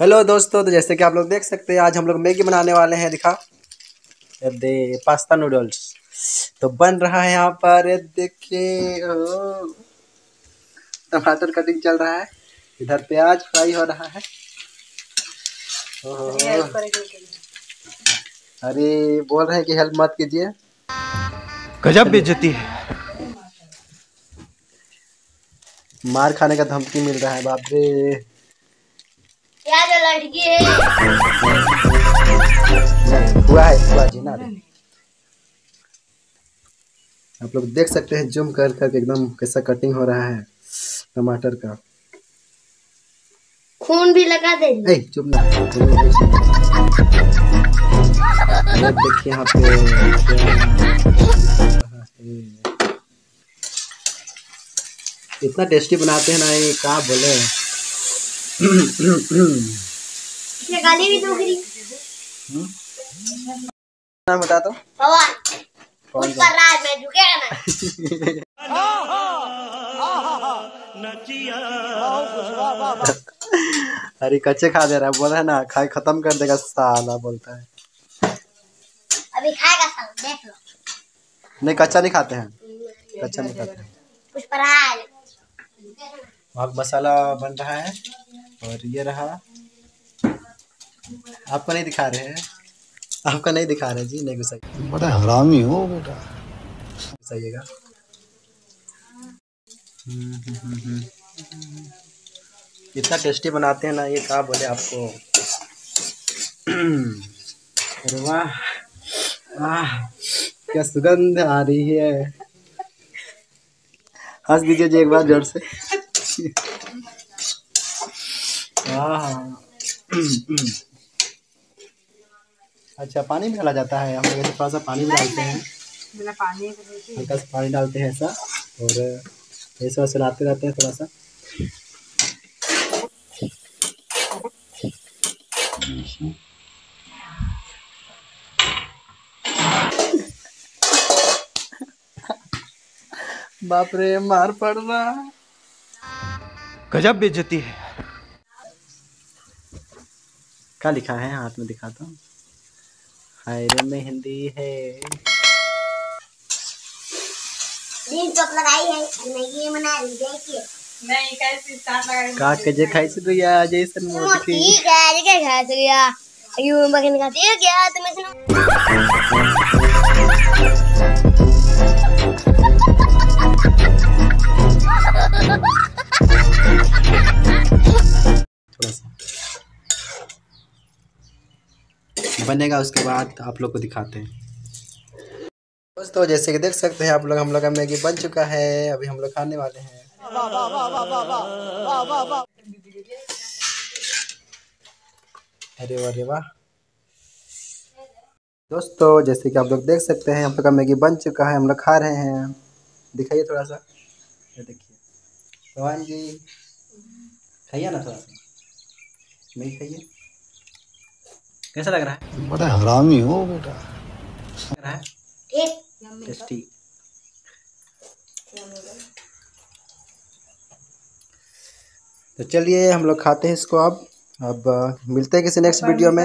Hello दोस्तों तो जैसे कि आप लोग देख सकते हैं आज हम लोग मैगी बनाने वाले हैं दिखा। दे पास्ता नूडल्स। तो बन रहा है यहाँ पर देखिए टमाटर कटिंग चल रहा है। इधर प्याज फ्राई हो रहा है। अरे बोल रहे हैं कि हेल्प मत कीजिए। गजब बेइज्जती है। मार खाने का धमकी मिल रहा है बाप रे। क्या जो लड़की है। हुआ है आप लोग देख सकते हैं जूम कर कर एकदम कैसा कटिंग हो रहा है टमाटर का। खून भी लगा दे ए चुप ना। देखिए यहाँ पे इतना टेस्टी बनाते हैं ना ये क्या बोले। गाली भी दोगी नाम बता दो। पवन उस पर राज में झुकेगा ना। अरे कच्चे खा दे रहा है बोला है ना खाए खत्म कर देगा साला बोलता है। अभी खाएगा सब देख लो। नहीं कच्चा नहीं खाते हैं। कच्चा नहीं खाते हैं। उस पर राज। वहाँ पे मसाला बन रहा है। और ये रहा। आपको नहीं दिखा रहे हैं। आपका नहीं दिखा रहे जी नहीं घुसाइए। बड़ा हरामी हो बेटा। हम्म। इतना टेस्टी बनाते हैं ना ये कहा बोले आपको? अरे वाह। वाह। क्या सुगंध आ रही है। हंस दीजिए जी एक बार ज़ोर से। अच्छा पानी भी डाला जाता है। हम लोग थोड़ा सा पानी भी डालते हैं। हल्का सा पानी डालते हैं ऐसा। और ऐसे वैसे लाते रहते हैं थोड़ा सा। बाप रे मार पड़ रहा। है गजब बेइज्जती है। क्या लिखा है? हाथ में दिखाता हूँ। हाय रे मेहंदी है। लगाई है ये मना रही देखिए। का के जे खाई से भैया जैसन मोट की। ठीक है जे खाई से सकया यूँ बगन का है तुम्हें सुनो। बनेगा, उसके बाद आप लोग को दिखाते हैं। दोस्तों, जैसे कि देख सकते हैं आप लोग, हम लोग का मैगी बन चुका है। अभी हम लोग खाने वाले हैं। अरे वाह अरे वाह। दोस्तों, जैसे कि आप लोग देख सकते हैं, हम लोग का मैगी बन चुका है। हम लोग खा रहे हैं। दिखाइए थोड़ा सा। ये देखिए। भगवान जी, खाइए ना थोड़ा सा। नहीं खाइए। कैसा लग रहा है? बड़ा हरामी हो बेटा। लग रहा है? टेस्टी। तो चलिए हम लोग खाते हैं इसको अब। अब मिलते हैं किसी नेक्स्ट वीडियो में।